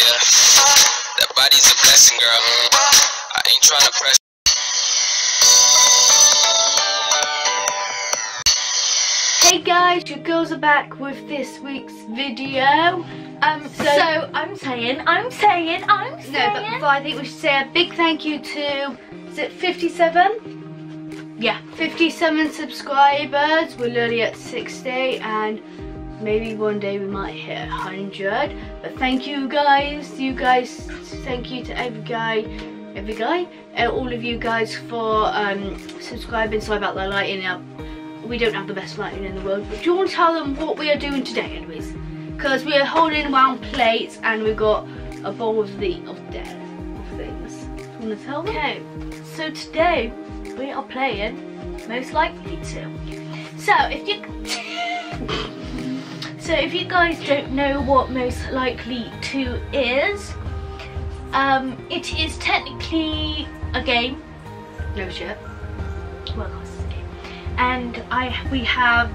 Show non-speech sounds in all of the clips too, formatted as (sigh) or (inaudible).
Yeah, that body's a blessing, girl. I ain't trying to press. Hey guys, your girls are back with this week's video. Um, so, So I'm saying, I'm saying, I'm saying. no, but before I think we should say a big thank you to, is it 57? yeah, 57 subscribers. We're literally at 60 and maybe one day we might hit 100. But thank you guys, you guys, thank you to every guy, every guy, and all of you guys for um, subscribing. Sorry about the lighting up. We don't have the best lighting in the world, but do you want to tell them what we are doing today, anyways? Because we are holding around plates and we've got a bowl of the of death of things. Do you want to tell them? okay. So today we are playing most likely to. So if you, (laughs) (laughs) so if you guys don't know what most likely to is, um, it is technically a game. No shit. Well, it's a game. And I we have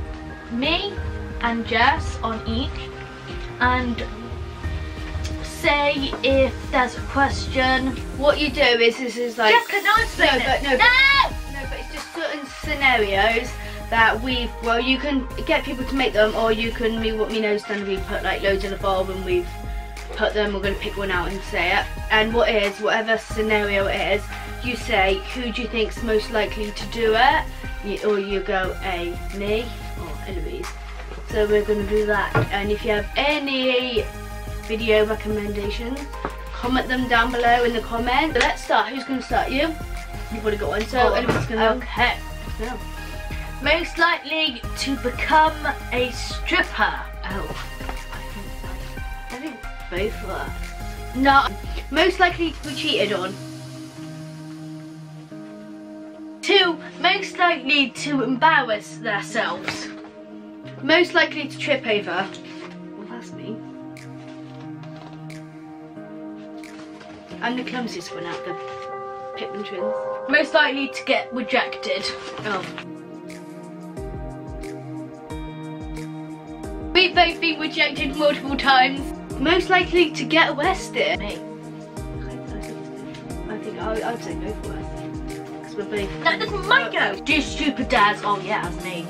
me and Jess on each, and say if there's a question. What you do is this is like Jessica, no, No, it. but- no, but- no, but it's just certain scenarios that we've, well you can get people to make them or you can me what me know stand we put like loads in a bowl and we've put them we're going to pick one out and say it. And what is whatever scenario it is you say who do you think's most likely to do it? You, or you go a me or Elouise. So we're going to do that. And if you have any video recommendations comment them down below in the comments. So let's start. Who's going to start? You? You've already got one so Oh, Elouise going to Okay. Most likely to become a stripper. Oh, I think I think both us. No, most likely to be cheated on. Two, most likely to embarrass themselves. Most likely to trip over. Well, that's me. I'm the clumsiest one out the Pitman twins. Most likely to get rejected. Oh. We've both been rejected multiple times. Most likely to get arrested. Me. I think I, I'd say both of us. Because we're both. That doesn't my go. Do stupid dads. Oh yeah, that's me.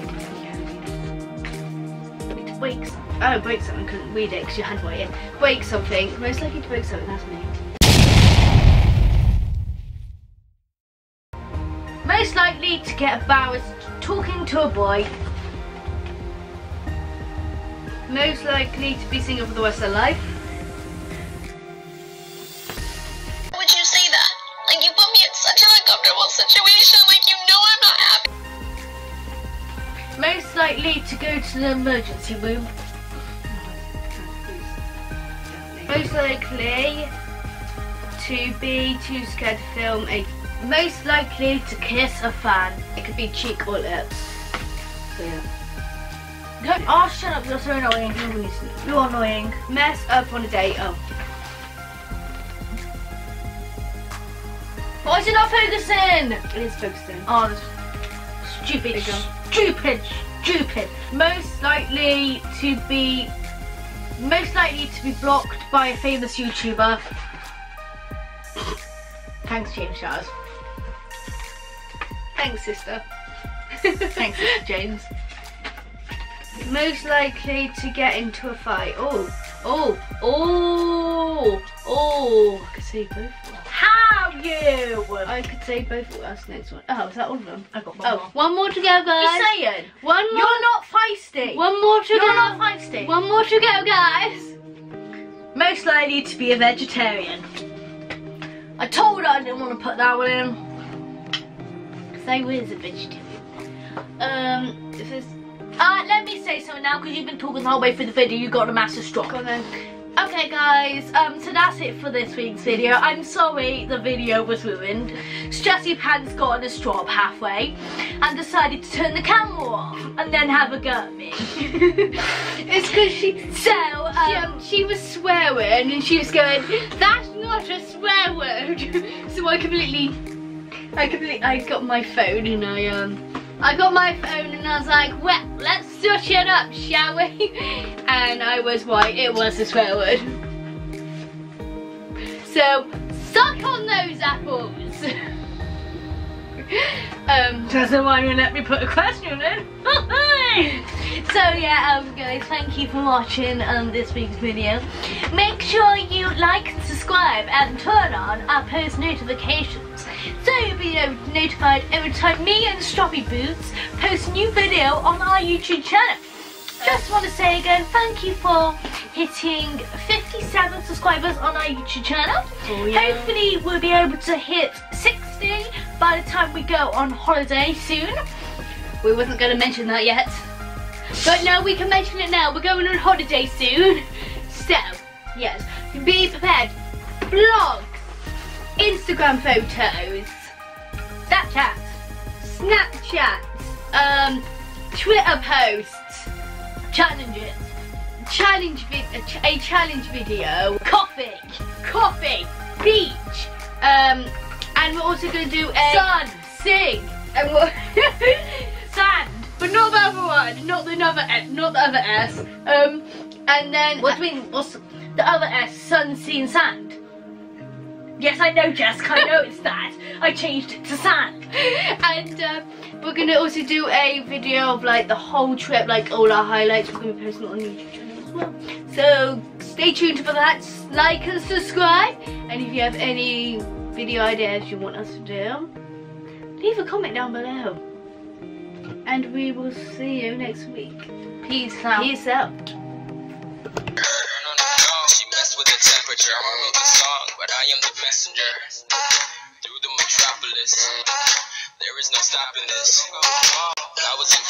Weeks. Oh, break something, couldn't read it because your hand went in. Break something, most likely to break something, that's me. Most likely to get embarrassed talking to a boy. Most likely to be single for the rest of their life. would you say that? Like you put me in such an uncomfortable situation. Like you know I'm not happy. Most likely to go to the emergency room. Most likely to be too scared to film a. Most likely to kiss a fan. It could be cheek or lips. So yeah. Go- Oh, shut up, you're so annoying. You're annoying. Mess up on a date. Oh. Why is it not focusing? It is focusing. Oh, this stupid, stupid, stupid. Most likely to be, most likely to be blocked by a famous YouTuber. Thanks, James Charles. Thanks, sister. Thanks, (laughs) James. Most likely to get into a fight. Oh. Oh. Oh. Oh. I could say both. How you? I could say both of us next one. Oh, is that all of them? I got one Oh, more. one more to go, guys. You saying? One more. You're not feisty. One more to You're go. not feisty. One more to go, guys. Most likely to be a vegetarian. I told her I didn't want to put that one in. Because I was a vegetarian. Um, if it's Uh, let me say something now because you've been talking the whole way through the video. You got a massive stroke. Go on then. Okay, guys. Um, so that's it for this week's video. I'm sorry the video was ruined. Stressy Pants got on a straw halfway and decided to turn the camera off and then have a go at me. (laughs) It's because she, so, um, she, um, she was swearing and she was going, that's not a swear word. (laughs) so I completely, I completely, I got my phone and I, um, I got my phone and I was like, well, let's such it up, shall we? (laughs) And I was right, it was a swear word. So suck on those apples. (laughs) um, Doesn't want to let me put a question in. (laughs) so yeah, um, guys, thank you for watching um, this week's video. Make sure you like and subscribe and turn on our post notifications so you'll be notified every time me and Stroppy Boots post new video on our YouTube channel. Just want to say again, thank you for hitting 57 subscribers on our YouTube channel. Oh, yeah. Hopefully we'll be able to hit 60 by the time we go on holiday soon. we wasn't going to mention that yet. But no, we can mention it now. We're going on holiday soon. So, yes, be prepared. Vlogs, Instagram photos, Snapchat. Snapchat, um, Twitter posts, Challenges. challenge a, ch- a challenge video, Coffee. coffee, beach, um, and we're also going to do a Sun. sing, and we're (laughs) Sand. but not the other one, not the other, S- not the other S. Um, and then What do mean? What's the other S? Sun, and sand. Yes, I know, Jessica. I know it's that. I changed it to sand. and uh, we're gonna also do a video of like the whole trip, like all our highlights. We're gonna be posting it on YouTube channel as well. So stay tuned for that. Like and subscribe. And if you have any video ideas you want us to do, leave a comment down below. And we will see you next week. Peace out. Peace out. Temperature. I wrote the song, but I am the messenger. Through the metropolis, there is no stopping this. I was in